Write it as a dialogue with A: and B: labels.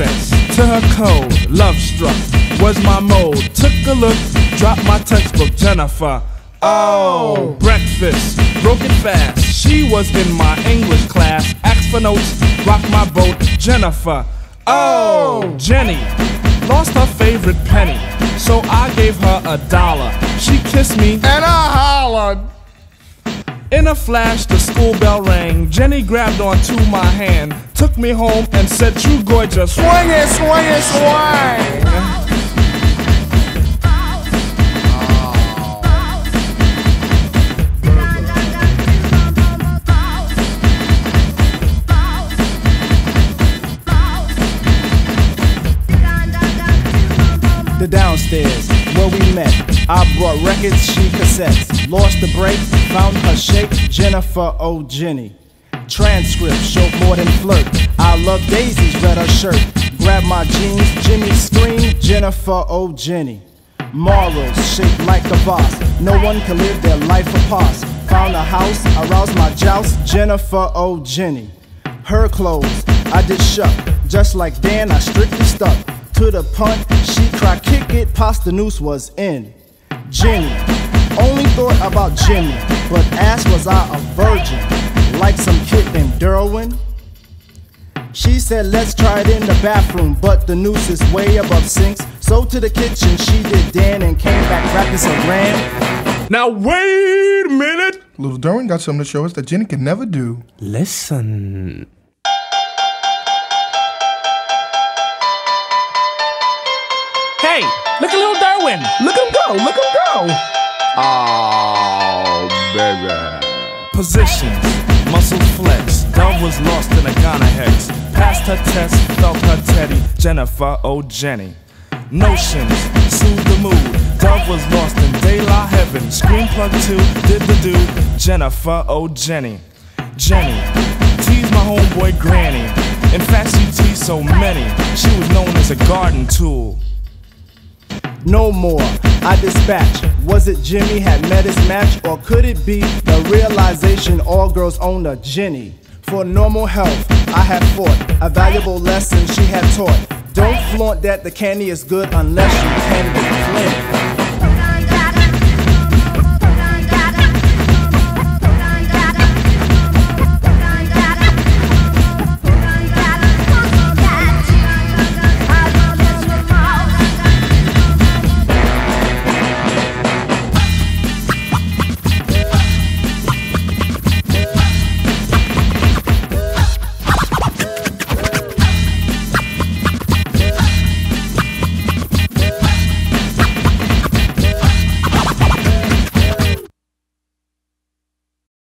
A: access to her code. Love struck was my mode. Took a look, dropped my textbook, Jenifa. Oh, breakfast, broken fast. She was in my English class. Asked for notes, rocked my boat, Jenifa. Oh, Jenny lost her favorite penny, so I gave her a dollar. She kissed me
B: And I.
A: in a flash, the school bell rang. Jenny grabbed onto my hand, took me home, and said, Trugoy just.
B: Swing it, swing it, swing.
C: The downstairs, where we met. I brought records, she cassettes. Lost the break, found her shape, Jenifa O. Jenny. Transcript showed more than flirt. I love daisies, red her shirt. Grab my jeans, Jimmy scream, Jenifa O. Jenny. Morals shaped like a boss. No one can live their life apart. Found a house, aroused my joust, Jenifa O. Jenny. Her clothes, I did shuck. Just like Dan, I strictly stuck to the punt. She cried, kick it, Posdnuos was in. Jenny, only thought about Jimmy, but ass was I a virgin, like some kid named Derwin. She said, let's try it in the bathroom, but the noose is way above sinks. So to the kitchen she did Dan and came back rapping some ram.
A: Now, wait a minute.
B: Little Derwin got something to show us that Jenny can never do.
A: Listen. Hey, look at little Derwin.
B: Look at him go, look at him go.
D: Oh, baby.
A: Positions, muscle flex. Dove was lost in a Ghana hex. Passed her test, felt her teddy. Jenifa O. Jenny. Notions, soothe the mood. Dove was lost in De La Heaven. Screen plug two, did the do. Jenifa O. Jenny. Jenny, tease my homeboy Granny. In fact, she teased so many. She was known as a garden tool.
C: No more, I dispatch. Was it Jimmy had met his match, or could it be the realization all girls own a Jenny? For normal health, I had fought a valuable lesson she had taught. Don't flaunt that the candy is good unless you can be